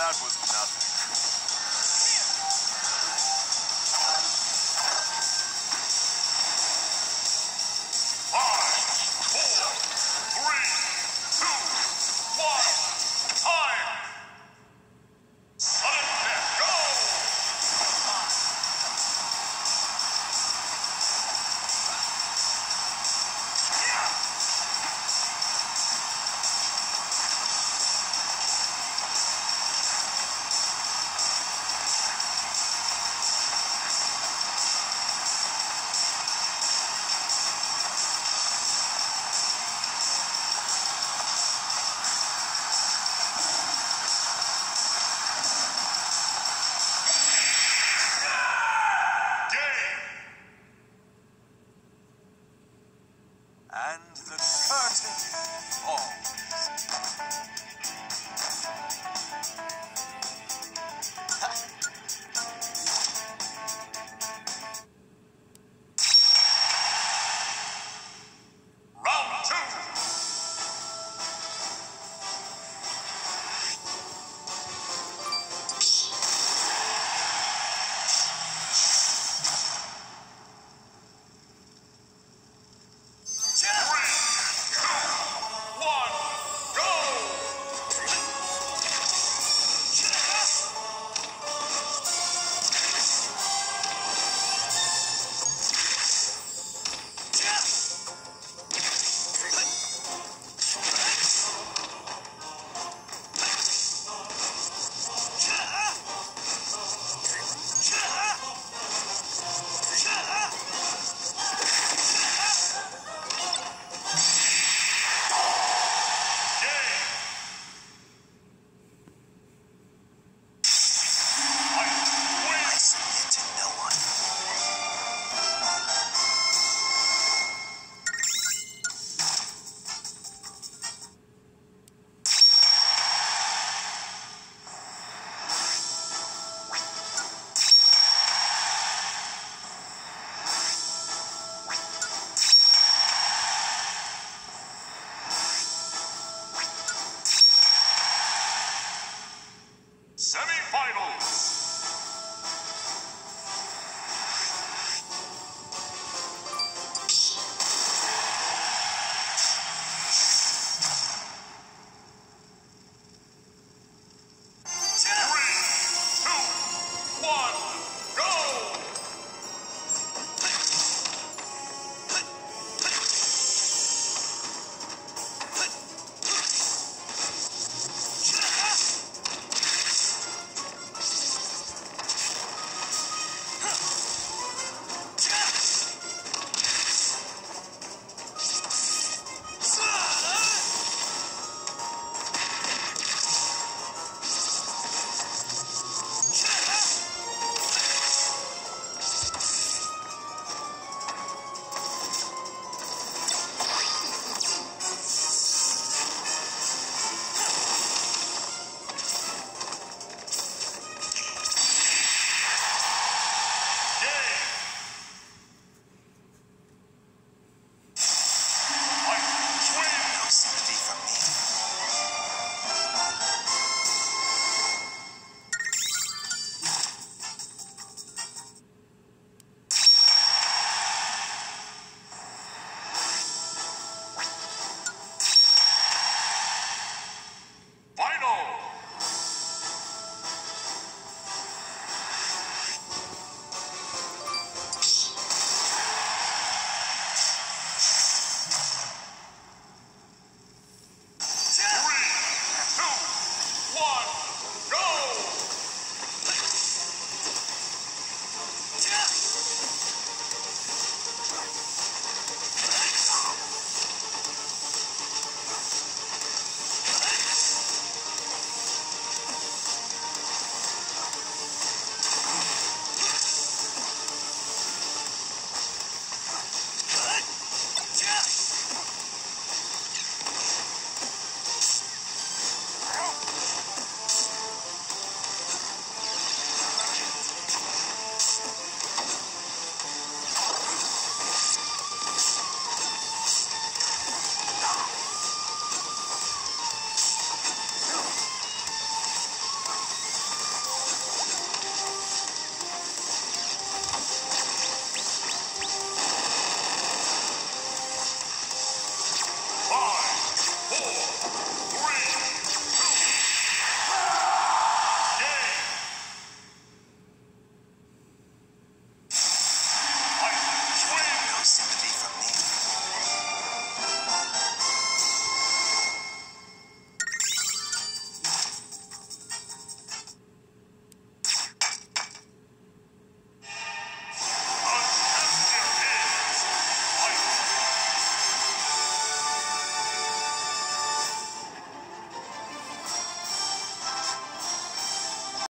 that was nothing.